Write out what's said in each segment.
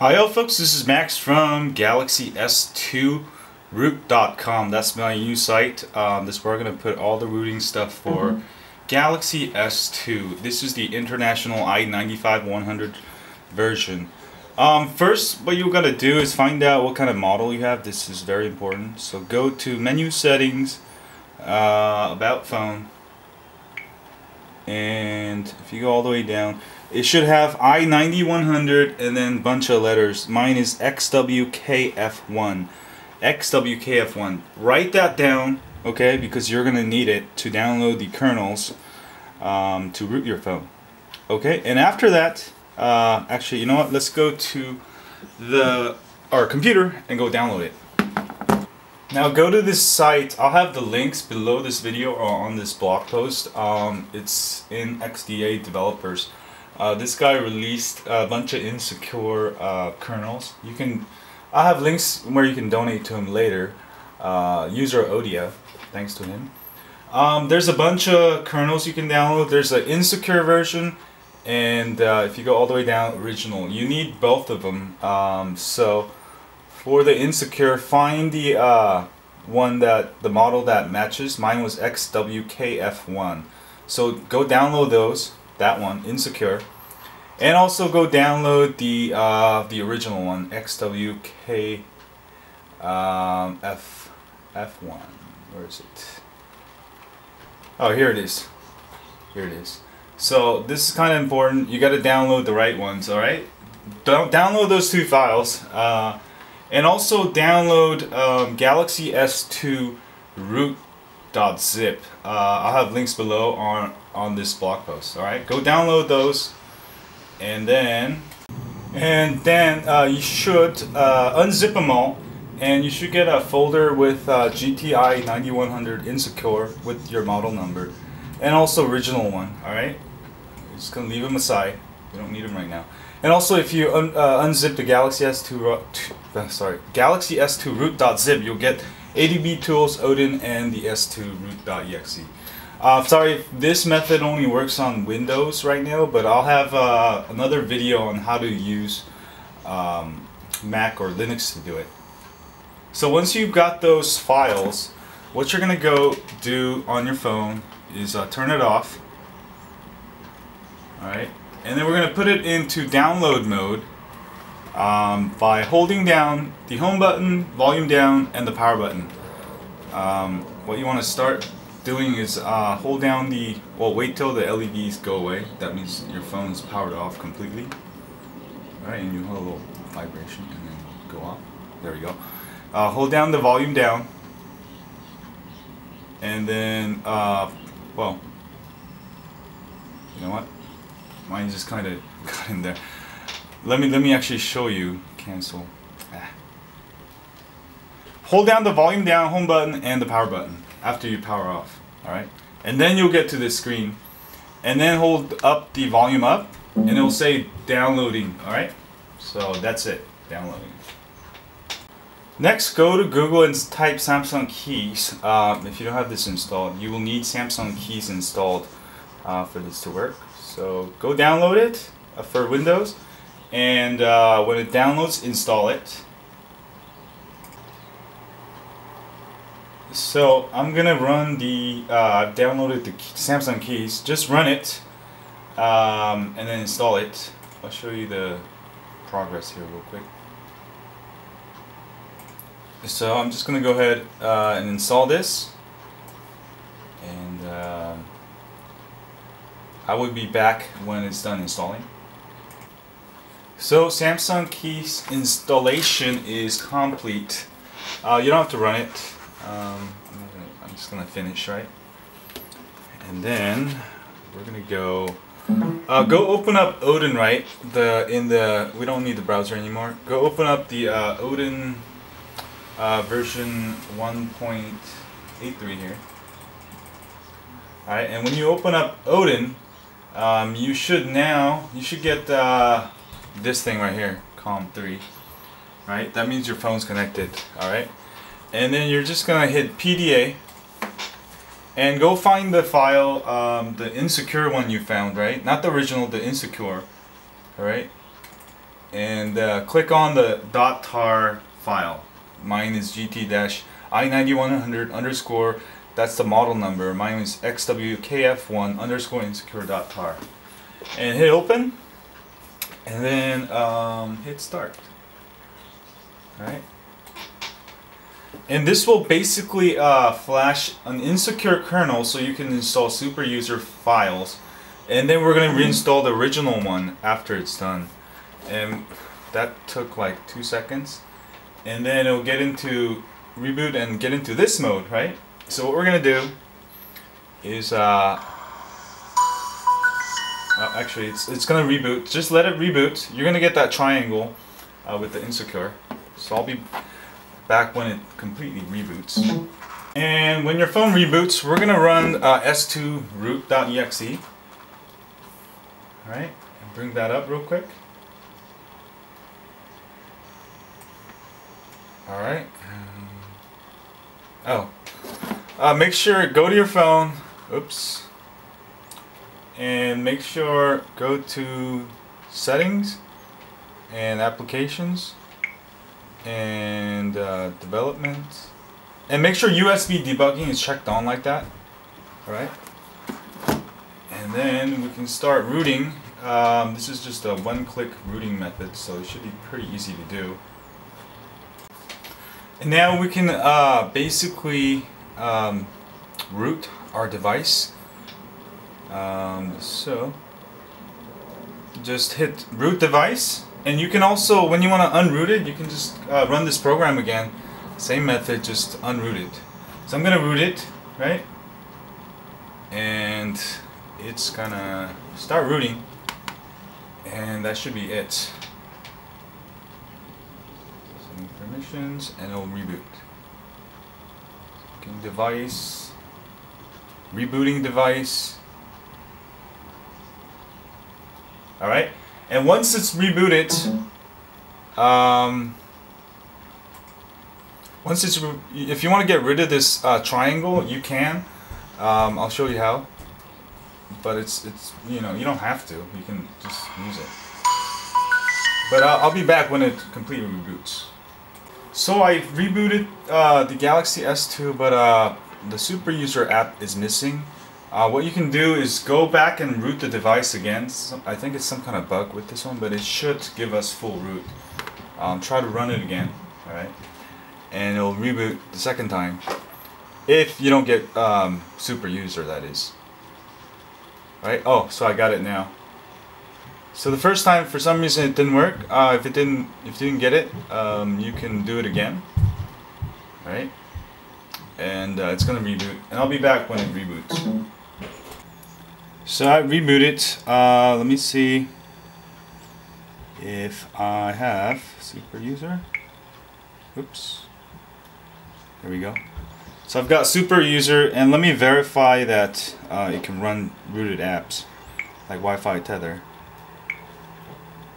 Hi, all folks. This is Max from Galaxy S2 root.com. That's my new site. Um, this is where I'm going to put all the rooting stuff for mm -hmm. Galaxy S2. This is the international i95-100 version. Um, first, what you got to do is find out what kind of model you have. This is very important. So go to menu settings, uh, about phone, and if you go all the way down, it should have i90-100 and then bunch of letters. Mine is XWKF1. XWKF1. Write that down, okay, because you're going to need it to download the kernels um, to root your phone. Okay, and after that, uh, actually, you know what? Let's go to the our computer and go download it. Now go to this site. I'll have the links below this video or on this blog post. Um, it's in XDA developers. Uh, this guy released a bunch of insecure uh, kernels. You can, I have links where you can donate to him later. Uh, user Odia, thanks to him. Um, there's a bunch of kernels you can download. There's an insecure version, and uh, if you go all the way down, original. You need both of them. Um, so for the insecure, find the uh, one that the model that matches. Mine was XWKF1. So go download those that one, Insecure. And also go download the uh, the original one, XWK um, F F1. Where is it? Oh, here it is. Here it is. So this is kind of important. You got to download the right ones. All right. Don't download those two files. Uh, and also download um, Galaxy S2 root .zip. Uh, I'll have links below on on this blog post. All right, go download those, and then and then uh, you should uh, unzip them all, and you should get a folder with uh, GTI 9100 Insecure with your model number, and also original one. All right, just gonna leave them aside. We don't need them right now. And also, if you un uh, unzip the Galaxy S2, uh, sorry, Galaxy S2 root.zip, you'll get ADB tools, Odin, and the S2 root.exe. Uh, sorry, this method only works on Windows right now, but I'll have uh, another video on how to use um, Mac or Linux to do it. So once you've got those files, what you're going to go do on your phone is uh, turn it off. Alright, and then we're going to put it into download mode um, by holding down the home button, volume down, and the power button. Um, what you want to start doing is uh, hold down the, well wait till the LEDs go away. That means your phone is powered off completely. Alright, and you hold a little vibration and then go off. There we go. Uh, hold down the volume down. And then, uh, well, you know what? Mine just kind of got in there. Let me let me actually show you. Cancel. Ah. Hold down the volume down, home button, and the power button after you power off. All right, and then you'll get to this screen, and then hold up the volume up, and it'll say downloading. All right, so that's it, downloading. Next, go to Google and type Samsung Kies. Um, if you don't have this installed, you will need Samsung Kies installed uh, for this to work. So go download it uh, for Windows and uh, when it downloads install it. So I'm gonna run the uh, I've downloaded the Samsung Kies. Just run it um, and then install it. I'll show you the progress here real quick. So I'm just gonna go ahead uh, and install this. And uh, I will be back when it's done installing so Samsung Kies installation is complete. Uh, you don't have to run it. Um, I'm, gonna, I'm, just gonna finish right, and then we're gonna go. Uh, go open up Odin right. The in the we don't need the browser anymore. Go open up the uh, Odin uh, version 1.83 here. Alright, and when you open up Odin, um, you should now you should get uh, this thing right here, COM3, right? That means your phone's connected, all right? And then you're just gonna hit PDA and go find the file, um, the insecure one you found, right? Not the original, the insecure, all right? and uh, click on the .tar file. Mine is GT-I9100 underscore, that's the model number. Mine is XWKF1 underscore insecure dot .tar. And hit open, and then um, hit start. Alright. And this will basically uh, flash an insecure kernel so you can install super user files. And then we're going to reinstall the original one after it's done. And that took like two seconds. And then it'll get into reboot and get into this mode, right? So what we're going to do is, uh, actually it's, it's going to reboot. Just let it reboot. You're going to get that triangle uh, with the insecure. So I'll be back when it completely reboots. And when your phone reboots, we're going to run uh, s2 root.exe. Alright, bring that up real quick. Alright. Oh. Uh, make sure, go to your phone. Oops. And make sure, go to settings and applications and uh, development. And make sure USB debugging is checked on like that. Alright. And then we can start rooting. Um, this is just a one-click rooting method, so it should be pretty easy to do. And now we can uh, basically um, root our device. Um, so just hit root device and you can also, when you want to unroot it, you can just uh, run this program again. Same method, just unroot it. So I'm going to root it, right? And it's going to start rooting. And that should be it. Permissions, and it'll reboot. Device, rebooting device. Alright? And once it's rebooted, um, once it's if you want to get rid of this uh, triangle, you can. Um, I'll show you how. But it's it's you know you don't have to. You can just use it. But I'll, I'll be back when it completely reboots. So I rebooted uh, the Galaxy S2, but uh, the Super User app is missing. Uh, what you can do is go back and root the device again. I think it's some kind of bug with this one, but it should give us full root. Um, try to run it again, alright? And it'll reboot the second time. If you don't get um, super user, that is. Right? Oh, so I got it now. So the first time, for some reason, it didn't work. Uh, if it didn't, if you didn't get it, um, you can do it again. Right? And uh, it's gonna reboot, and I'll be back when it reboots. So I rebooted. Uh, let me see if I have super user. Oops. There we go. So I've got super user and let me verify that uh, it can run rooted apps like Wi-Fi tether.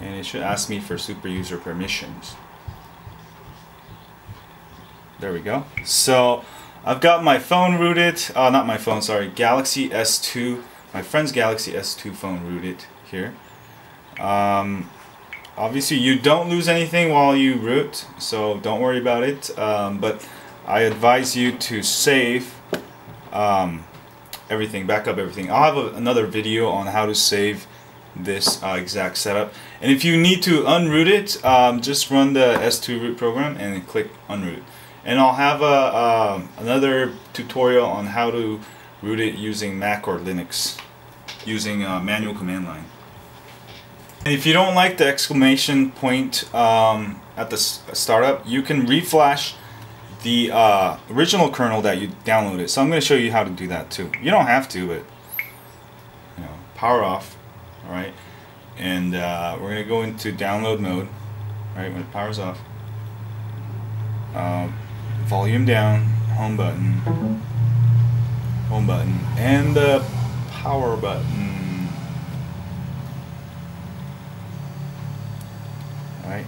And it should ask me for super user permissions. There we go. So I've got my phone rooted, uh, not my phone, sorry, Galaxy S2 my friend's Galaxy S2 phone rooted here. Um, obviously, you don't lose anything while you root, so don't worry about it. Um, but I advise you to save um, everything, back up everything. I'll have a, another video on how to save this uh, exact setup. And if you need to unroot it, um, just run the S2 root program and click unroot. And I'll have a, uh, another tutorial on how to root it using Mac or Linux using a manual command line. And if you don't like the exclamation point um, at the startup, you can reflash the uh, original kernel that you downloaded. So I'm going to show you how to do that too. You don't have to, but you know, power off, all right. And uh, we're going to go into download mode, right when it powers off. Uh, volume down, home button, home button, and the power button. Alright.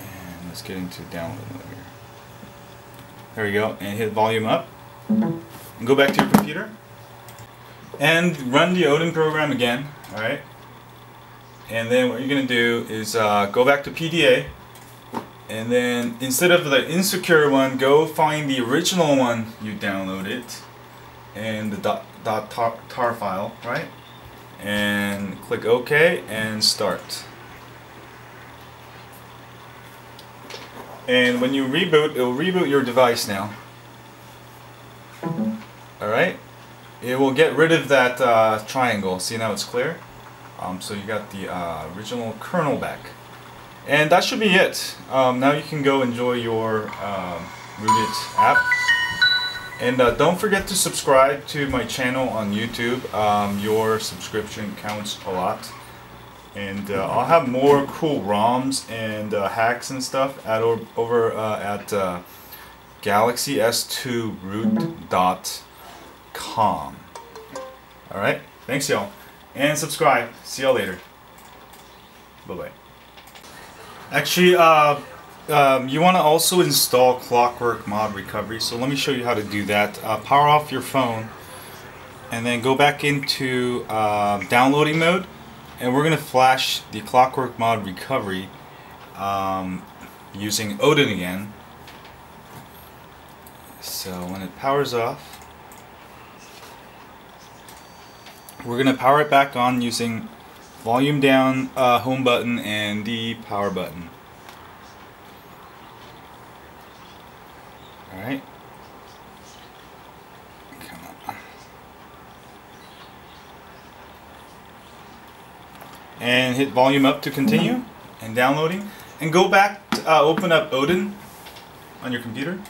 And let's get into download mode here. There we go. And hit volume up. And go back to your computer. And run the Odin program again. Alright? And then what you're going to do is uh, go back to PDA. And then instead of the insecure one, go find the original one you downloaded and the dot, tar, tar file, right? And click OK and start. And when you reboot, it will reboot your device now. Alright? It will get rid of that uh, triangle. See now it's clear? Um, so you got the uh, original kernel back. And that should be it. Um, now you can go enjoy your um, rooted app. And uh, don't forget to subscribe to my channel on YouTube. Um, your subscription counts a lot. And uh, I'll have more cool ROMs and uh, hacks and stuff at or, over uh, at uh, galaxys2root.com calm. All right. Thanks, y'all. And subscribe. See y'all later. Bye-bye. Actually, uh, um, you want to also install Clockwork Mod Recovery. So let me show you how to do that. Uh, power off your phone and then go back into uh, downloading mode and we're going to flash the Clockwork Mod Recovery um, using Odin again. So when it powers off, we're going to power it back on using volume down uh, home button and the power button. Alright. Come on. And hit volume up to continue and downloading. And go back, to, uh, open up Odin on your computer.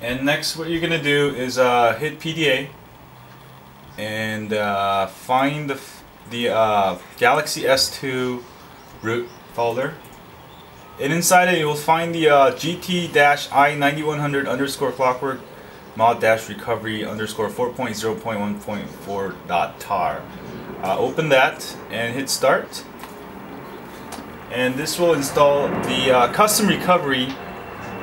And next what you're going to do is uh, hit PDA and uh, find the, the uh, Galaxy S2 root folder. And inside it, you'll find the uh, GT-i9100 underscore clockwork mod-recovery underscore 4.0.1.4 tar. Uh, open that and hit start. And this will install the uh, custom recovery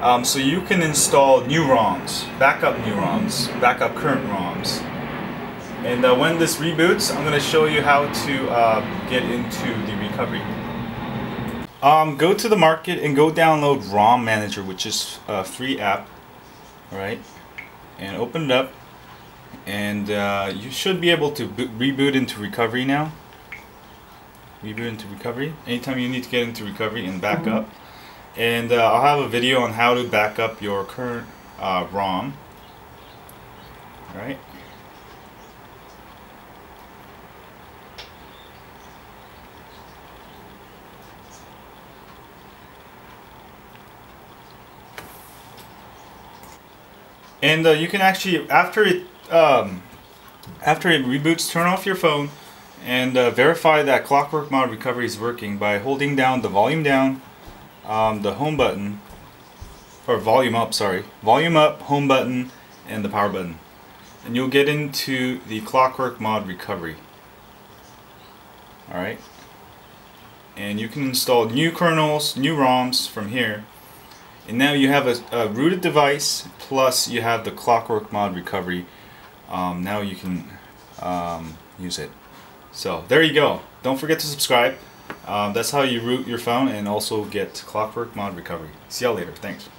um, so you can install new ROMs, backup new ROMs, backup current ROMs. And uh, when this reboots, I'm going to show you how to uh, get into the recovery. Um, go to the market and go download ROM Manager, which is a free app, right? And open it up, and uh, you should be able to reboot into recovery now. Reboot into recovery. Anytime you need to get into recovery and back mm -hmm. up. And uh, I'll have a video on how to back up your current uh, ROM. All right. And uh, you can actually after it um, after it reboots turn off your phone and uh, verify that clockwork mod recovery is working by holding down the volume down um, the home button or volume up sorry volume up home button and the power button. And you'll get into the clockwork mod recovery. Alright? And you can install new kernels new ROMs from here and now you have a, a, rooted device plus you have the clockwork mod recovery. Um, now you can um, use it. So there you go. Don't forget to subscribe. Um, that's how you root your phone and also get clockwork mod recovery. See y'all later. Thanks